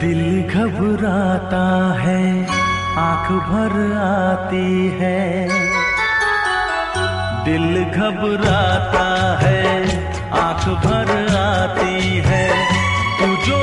दिल घबराता है, आँख भर आती है। दिल घबराता है, आँख भर आती है। तू जो